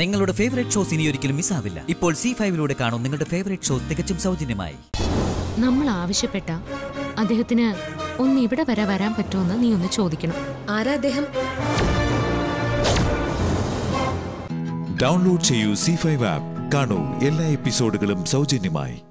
നിങ്ങളുടെ favourite shows ഇനി ഒരിക്കലും മിസ്സാവില്ല ഇപ്പോൾ സി ഫൈവിലൂടെ കാണും നിങ്ങളുടെ ഫേവറേറ്റ് ഷോ തികച്ചും സൗജന്യമായി. നമ്മൾ ആവശ്യപ്പെട്ട അദ്ദേഹത്തിന് ഒന്ന് ഇവിടെ വരെ വരാൻ പറ്റുമെന്ന് നീ ഒന്ന് ചോദിക്കണം. ആരാ അദ്ദേഹം? ഡൗൺലോഡ് ചെയ്യൂ സി ഫൈവ് ആപ്പ് കാണൂ എല്ലാ എപ്പിസോഡുകളും സൗജന്യമായി.